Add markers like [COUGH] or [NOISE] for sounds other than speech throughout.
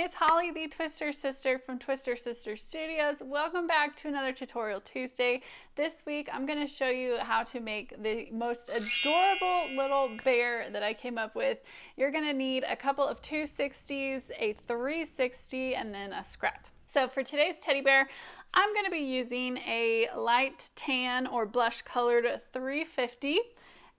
it's Holly, the Twister Sister from Twister Sister Studios. Welcome back to another Tutorial Tuesday. This week, I'm gonna show you how to make the most adorable little bear that I came up with. You're gonna need a couple of 260s, a 360, and then a scrap. So for today's teddy bear, I'm gonna be using a light tan or blush colored 350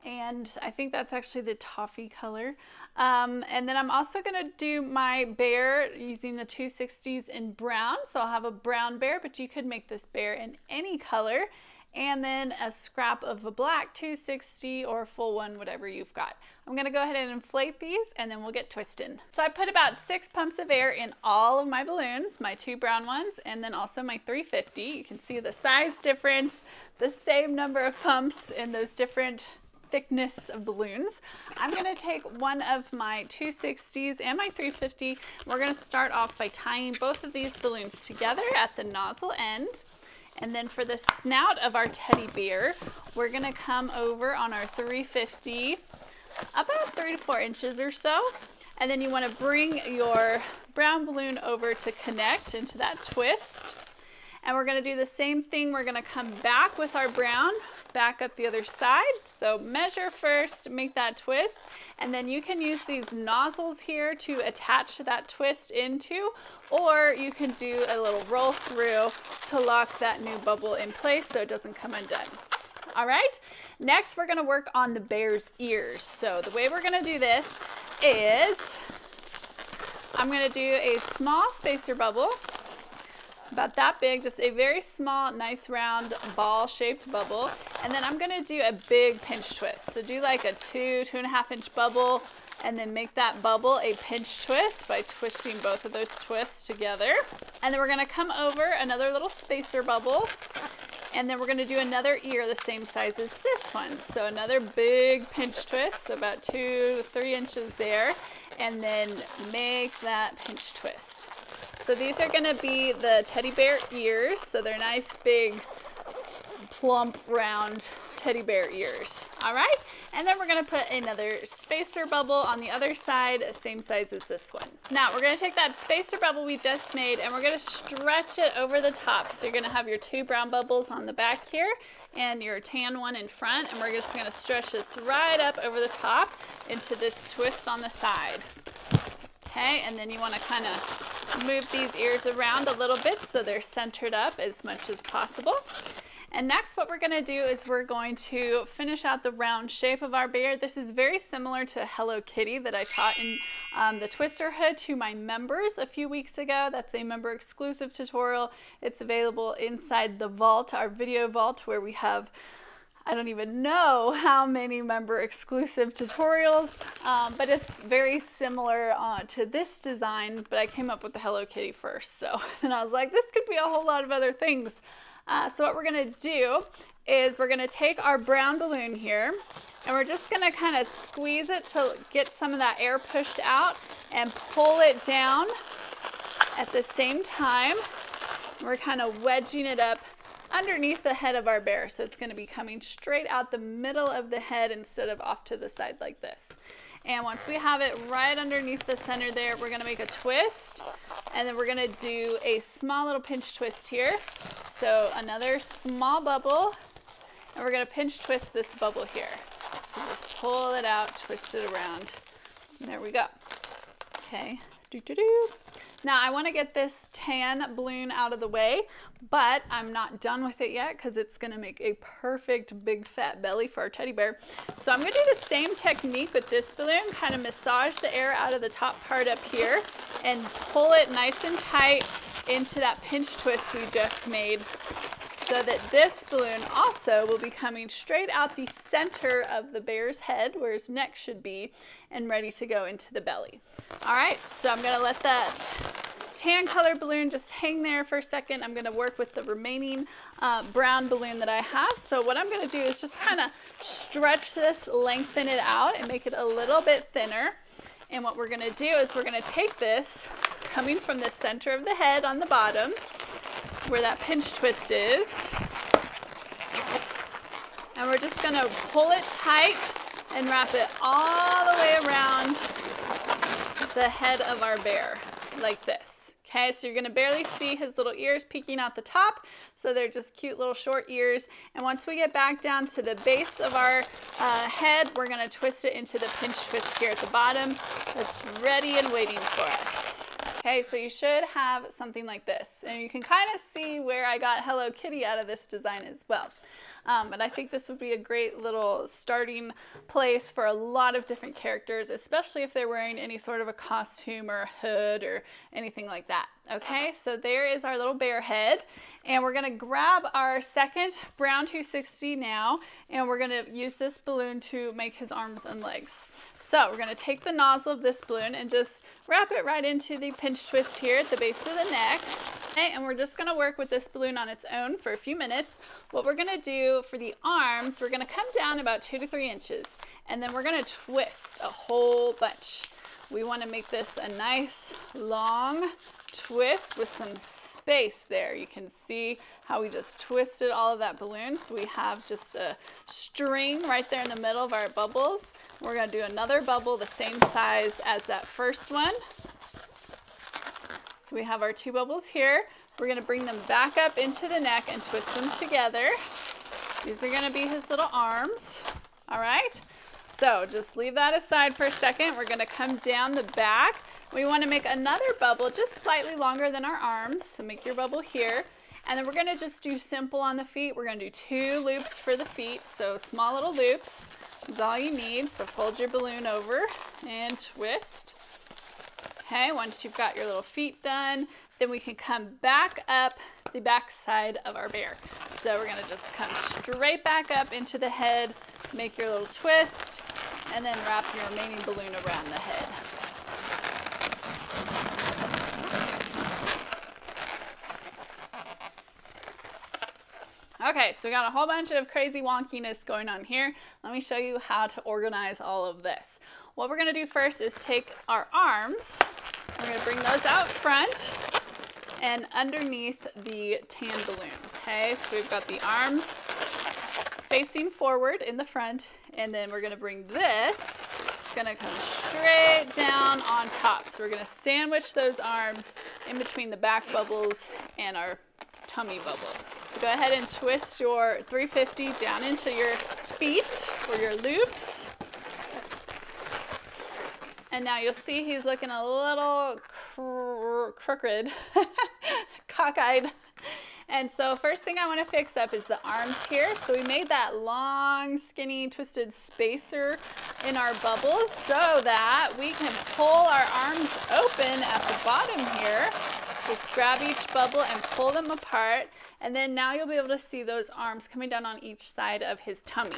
and I think that's actually the toffee color. Um, and then I'm also going to do my bear using the 260s in brown. So I'll have a brown bear, but you could make this bear in any color. And then a scrap of a black 260 or a full one, whatever you've got. I'm gonna go ahead and inflate these and then we'll get twisting. So I put about six pumps of air in all of my balloons, my two brown ones, and then also my 350. You can see the size difference, the same number of pumps in those different thickness of balloons. I'm gonna take one of my 260s and my 350. We're gonna start off by tying both of these balloons together at the nozzle end. And then for the snout of our teddy bear, we're gonna come over on our 350 about three to four inches or so. And then you wanna bring your brown balloon over to connect into that twist. And we're gonna do the same thing. We're gonna come back with our brown, back up the other side. So measure first, make that twist, and then you can use these nozzles here to attach that twist into, or you can do a little roll through to lock that new bubble in place so it doesn't come undone. All right, next we're gonna work on the bear's ears. So the way we're gonna do this is I'm gonna do a small spacer bubble about that big, just a very small, nice round ball shaped bubble. And then I'm gonna do a big pinch twist. So do like a two, two and a half inch bubble and then make that bubble a pinch twist by twisting both of those twists together. And then we're gonna come over another little spacer bubble and then we're gonna do another ear the same size as this one. So another big pinch twist, so about two three inches there, and then make that pinch twist. So these are gonna be the teddy bear ears. So they're nice, big, plump, round teddy bear ears. All right, and then we're gonna put another spacer bubble on the other side, same size as this one. Now we're gonna take that spacer bubble we just made and we're gonna stretch it over the top. So you're gonna have your two brown bubbles on the back here and your tan one in front, and we're just gonna stretch this right up over the top into this twist on the side. Okay, and then you wanna kinda move these ears around a little bit so they're centered up as much as possible. And next what we're gonna do is we're going to finish out the round shape of our bear. This is very similar to Hello Kitty that I taught in um, the Twisterhood to my members a few weeks ago. That's a member exclusive tutorial. It's available inside the vault, our video vault, where we have I don't even know how many member exclusive tutorials, um, but it's very similar uh, to this design, but I came up with the Hello Kitty first. So [LAUGHS] then I was like, this could be a whole lot of other things. Uh, so what we're gonna do is we're gonna take our brown balloon here and we're just gonna kind of squeeze it to get some of that air pushed out and pull it down at the same time. We're kind of wedging it up underneath the head of our bear. So it's gonna be coming straight out the middle of the head instead of off to the side like this. And once we have it right underneath the center there, we're gonna make a twist and then we're gonna do a small little pinch twist here. So another small bubble and we're gonna pinch twist this bubble here. So just pull it out, twist it around. There we go. Okay, do do do. Now I want to get this tan balloon out of the way, but I'm not done with it yet because it's going to make a perfect big fat belly for our teddy bear. So I'm going to do the same technique with this balloon, kind of massage the air out of the top part up here and pull it nice and tight into that pinch twist we just made so that this balloon also will be coming straight out the center of the bear's head where his neck should be and ready to go into the belly. All right, so I'm gonna let that tan color balloon just hang there for a second. I'm gonna work with the remaining uh, brown balloon that I have. So what I'm gonna do is just kind of stretch this, lengthen it out and make it a little bit thinner. And what we're gonna do is we're gonna take this coming from the center of the head on the bottom where that pinch twist is. And we're just gonna pull it tight and wrap it all the way around the head of our bear. like this. Okay, so you're gonna barely see his little ears peeking out the top. So they're just cute little short ears. And once we get back down to the base of our uh, head, we're gonna twist it into the pinch twist here at the bottom. That's ready and waiting for us. Okay, so you should have something like this. And you can kind of see where I got Hello Kitty out of this design as well. Um, but I think this would be a great little starting place for a lot of different characters, especially if they're wearing any sort of a costume or a hood or anything like that. Okay, so there is our little bear head. And we're gonna grab our second brown 260 now, and we're gonna use this balloon to make his arms and legs. So we're gonna take the nozzle of this balloon and just wrap it right into the pinch twist here at the base of the neck. Okay, and we're just gonna work with this balloon on its own for a few minutes. What we're gonna do for the arms, we're gonna come down about two to three inches, and then we're gonna twist a whole bunch. We wanna make this a nice, long, twist with some space there. You can see how we just twisted all of that balloon. So we have just a string right there in the middle of our bubbles. We're gonna do another bubble the same size as that first one. So we have our two bubbles here. We're gonna bring them back up into the neck and twist them together. These are gonna be his little arms, all right? So just leave that aside for a second. We're gonna come down the back we want to make another bubble just slightly longer than our arms. So make your bubble here. And then we're going to just do simple on the feet. We're going to do two loops for the feet. So small little loops is all you need. So fold your balloon over and twist. Okay, once you've got your little feet done, then we can come back up the back side of our bear. So we're gonna just come straight back up into the head, make your little twist, and then wrap your remaining balloon around the head. Okay, so we got a whole bunch of crazy wonkiness going on here. Let me show you how to organize all of this. What we're gonna do first is take our arms, we're gonna bring those out front and underneath the tan balloon, okay? So we've got the arms facing forward in the front, and then we're gonna bring this, it's gonna come straight down on top. So we're gonna sandwich those arms in between the back bubbles and our tummy bubble. So go ahead and twist your 350 down into your feet or your loops. And now you'll see he's looking a little cr crooked, [LAUGHS] cockeyed. And so first thing I want to fix up is the arms here. So we made that long, skinny, twisted spacer in our bubbles so that we can pull our arms open at the bottom here. Just grab each bubble and pull them apart and then now you'll be able to see those arms coming down on each side of his tummy.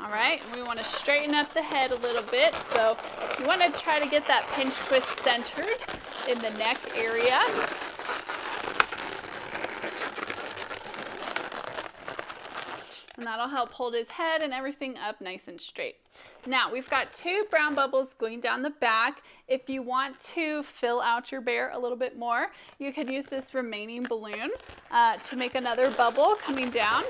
All right, we want to straighten up the head a little bit. So you want to try to get that pinch twist centered in the neck area. That'll help hold his head and everything up nice and straight. Now we've got two brown bubbles going down the back. If you want to fill out your bear a little bit more, you could use this remaining balloon uh, to make another bubble coming down.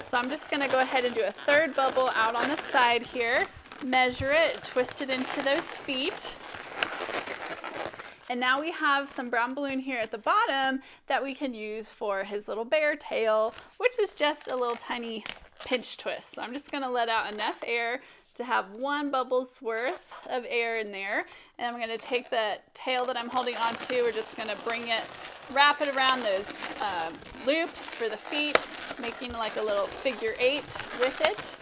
So I'm just gonna go ahead and do a third bubble out on the side here, measure it, twist it into those feet. And now we have some brown balloon here at the bottom that we can use for his little bear tail, which is just a little tiny pinch twist. So I'm just gonna let out enough air to have one bubble's worth of air in there. And I'm gonna take the tail that I'm holding onto, we're just gonna bring it, wrap it around those uh, loops for the feet, making like a little figure eight with it.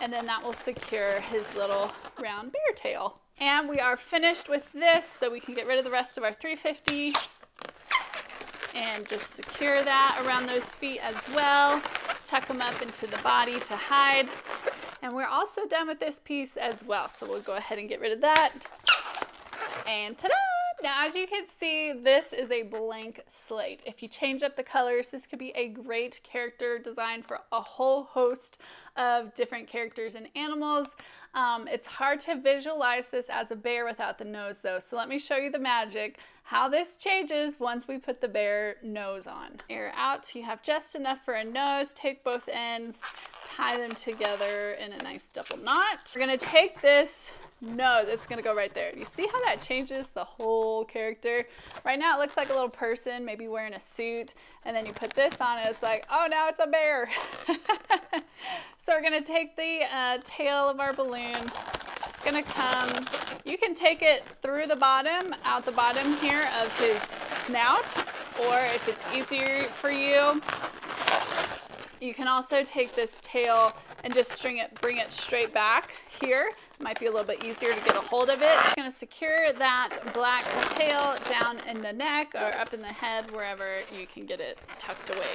And then that will secure his little round bear tail. And we are finished with this, so we can get rid of the rest of our 350 and just secure that around those feet as well. Tuck them up into the body to hide. And we're also done with this piece as well. So we'll go ahead and get rid of that. And ta-da! Now, as you can see, this is a blank slate. If you change up the colors, this could be a great character design for a whole host of different characters and animals. Um, it's hard to visualize this as a bear without the nose though, so let me show you the magic, how this changes once we put the bear nose on. Air out so you have just enough for a nose, take both ends, tie them together in a nice double knot. We're gonna take this nose, it's gonna go right there. You see how that changes the whole character? Right now it looks like a little person, maybe wearing a suit, and then you put this on it, it's like, oh, now it's a bear. [LAUGHS] so we're gonna take the uh, tail of our balloon, gonna come, you can take it through the bottom, out the bottom here of his snout, or if it's easier for you, you can also take this tail and just string it, bring it straight back here. Might be a little bit easier to get a hold of it. Gonna secure that black tail down in the neck or up in the head, wherever you can get it tucked away.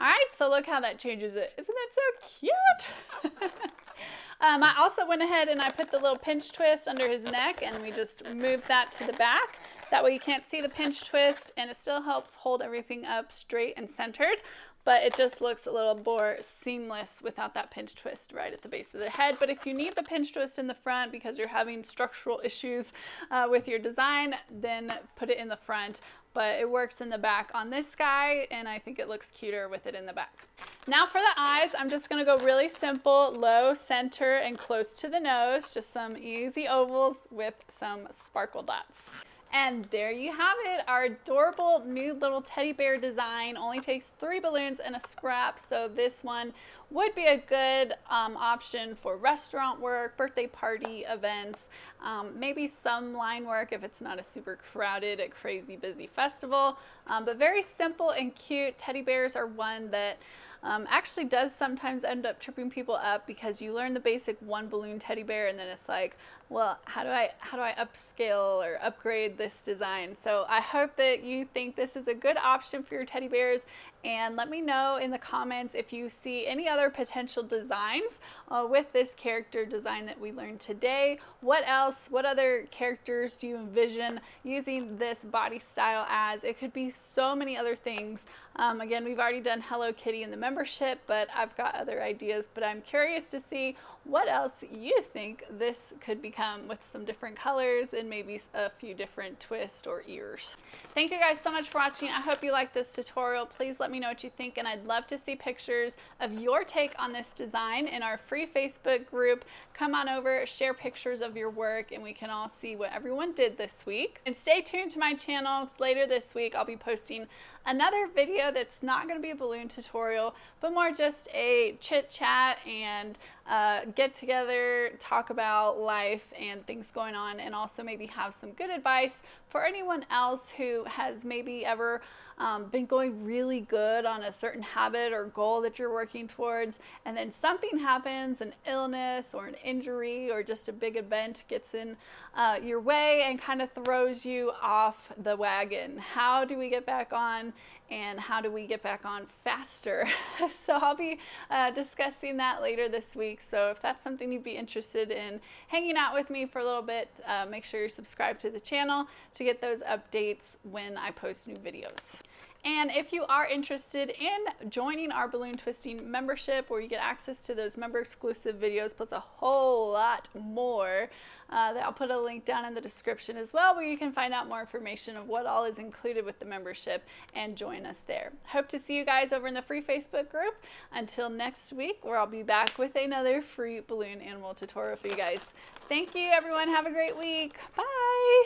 All right, so look how that changes it. Isn't that so cute? [LAUGHS] um, I also went ahead and I put the little pinch twist under his neck and we just moved that to the back. That way you can't see the pinch twist and it still helps hold everything up straight and centered but it just looks a little more seamless without that pinch twist right at the base of the head. But if you need the pinch twist in the front because you're having structural issues uh, with your design, then put it in the front. But it works in the back on this guy, and I think it looks cuter with it in the back. Now for the eyes, I'm just gonna go really simple, low, center, and close to the nose. Just some easy ovals with some sparkle dots. And there you have it, our adorable new little teddy bear design. Only takes three balloons and a scrap, so this one would be a good um, option for restaurant work, birthday party events, um, maybe some line work if it's not a super crowded, crazy busy festival. Um, but very simple and cute. Teddy bears are one that um, actually does sometimes end up tripping people up because you learn the basic one balloon teddy bear and then it's like, well, how do I how do I upscale or upgrade this design? So I hope that you think this is a good option for your teddy bears and let me know in the comments if you see any other potential designs uh, with this character design that we learned today. What else, what other characters do you envision using this body style as? It could be so many other things. Um, again, we've already done Hello Kitty in the membership, but I've got other ideas, but I'm curious to see what else you think this could become with some different colors and maybe a few different twists or ears. Thank you guys so much for watching. I hope you liked this tutorial. Please let me know what you think and I'd love to see pictures of your take on this design in our free Facebook group. Come on over, share pictures of your work and we can all see what everyone did this week. And stay tuned to my channel. Later this week I'll be posting another video that's not going to be a balloon tutorial but more just a chit chat and uh, get together, talk about life and things going on, and also maybe have some good advice for anyone else who has maybe ever um, been going really good on a certain habit or goal that you're working towards, and then something happens an illness or an injury or just a big event gets in uh, your way and kind of throws you off the wagon. How do we get back on, and how do we get back on faster? [LAUGHS] so, I'll be uh, discussing that later this week. So, if that's something you'd be interested in hanging out with me for a little bit, uh, make sure you're subscribed to the channel to get those updates when I post new videos. And if you are interested in joining our balloon twisting membership where you get access to those member exclusive videos plus a whole lot more, uh, I'll put a link down in the description as well where you can find out more information of what all is included with the membership and join us there. Hope to see you guys over in the free Facebook group. Until next week where I'll be back with another free balloon animal tutorial for you guys. Thank you everyone. Have a great week. Bye.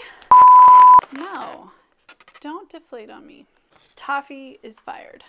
No, don't deflate on me. Toffee is fired.